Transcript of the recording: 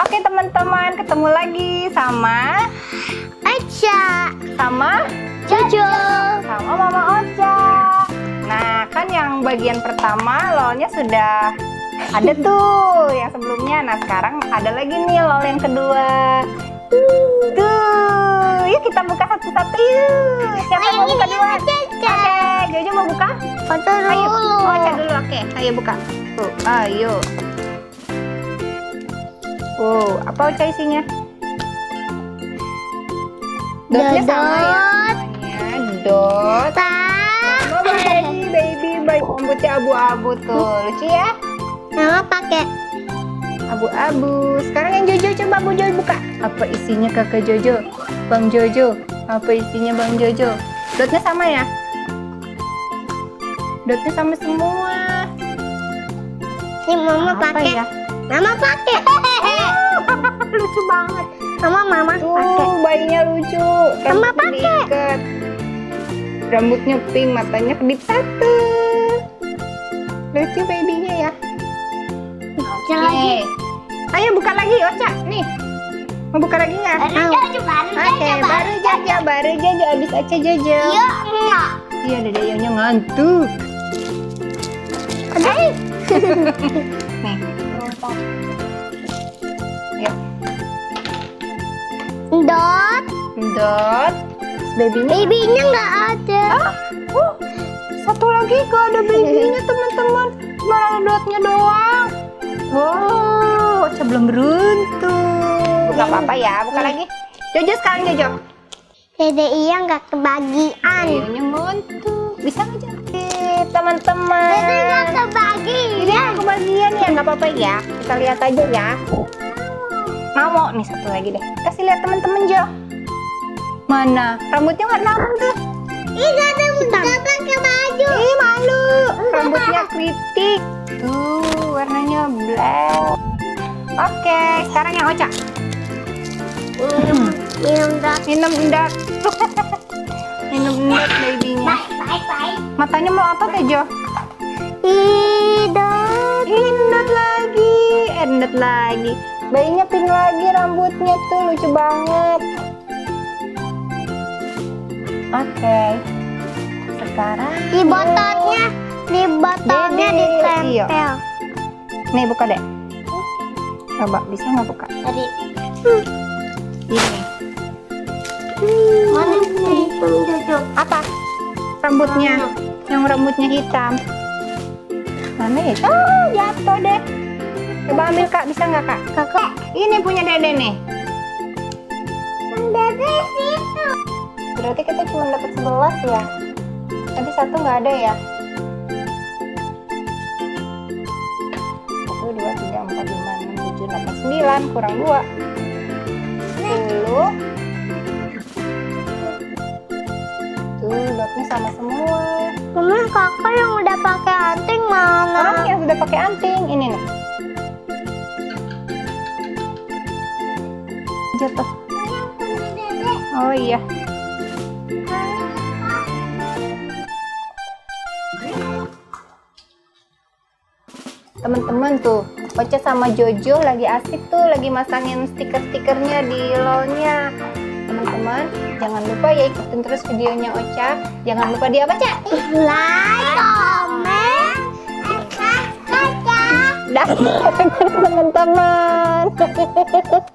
Oke teman-teman, ketemu lagi sama Aca sama Jojo sama Mama Ocha. Nah, kan yang bagian pertama lolnya sudah ada tuh yang sebelumnya. Nah, sekarang ada lagi nih lol yang kedua. Tuh, yuk kita buka satu-satu yuk. Siapa yang mau buka duluan? Oke, Jojo mau buka? Foto Ayo, dulu Ocha dulu. Oke, ayo buka. Tuh, ayo. Wow, apa Ocha isinya? Dotnya sama ya? Dot. Namanya dot. Sama baby, baby, baby. Rambutnya abu-abu tuh. Lucu ya? Mama pakai Abu-abu. Sekarang yang Jojo coba Bu Jojo buka. Apa isinya kakak Jojo? Bang Jojo. Apa isinya Bang Jojo? Dotnya sama ya? Dotnya sama semua. Ini mama pakai ya? Mama pakai Lucu banget. Mama mama pakai Tuh, bayinya lucu. Sama pakai. diikat. Rambutnya pink, matanya kedip satu. Lucu babynya ya. Oca lagi Ayo buka lagi, Ocha. Nih. Mau buka lagi nggak? Baru Jojo baru Oke, baru Jojo, baru Jojo. Abis Ocha Jojo. Iya enggak Iya, Dede Yonya ngantuk. Oke Nih. Dot. Babynya. Babynya nggak ada Oh, satu lagi gak ada babynya teman-teman. Cuma ada dotnya doang. Wow, Ocha belum beruntung. Gak apa-apa ya, buka lagi. Jojo sekarang Jojo. Dede iya nggak kebagian Ayonya ngantuk. Bisa nggak Oke, teman-teman. Dede nggak kebagian Ini yang kebagian ya, nggak apa-apa ya. Kita lihat aja ya. Mau nih satu lagi deh. Kasih lihat teman-teman Jo. Mana? Rambutnya warna apa tuh? Ih nggak ada nggak pakai baju Ih malu. Rambutnya kritik. Tuh warnanya black. Oke, sekarang yang Ocha. Minum minum dot Minum endat. Minum endat babynya. Baik baik Matanya melotot ya Jo. Ih dot Endat lagi, endat lagi. Bayinya pink lagi rambutnya tuh lucu banget. Oke. Sekarang di botolnya di botolnya Dede, iya. ditempel Nih buka deh. Coba bisa nggak buka? tadi Ini. mana nih Jojo Apa? Rambutnya. Yang rambutnya hitam. Mana ya? Oh, jatuh deh. Coba ambil kak, bisa nggak kak? kakak Ini punya dede nih. Berarti kita cuma dapat 11 ya. Tadi satu nggak ada ya. Satu, dua, tiga, empat, lima, enam, tujuh, delapan, sembilan, kurang dua. Sepuluh. Tuh, dotnya sama semua. Mama kakak yang udah pakai anting mana Orang yang sudah pakai anting, ini nih. Jatuh. Oh iya. Teman-teman tuh, Ocha sama Jojo lagi asik tuh, lagi masangin stiker-stikernya di lolnya. Teman-teman, jangan lupa ya ikutin terus videonya Ocha. Jangan lupa dia baca. like comment and subscribe Dah, teman-teman.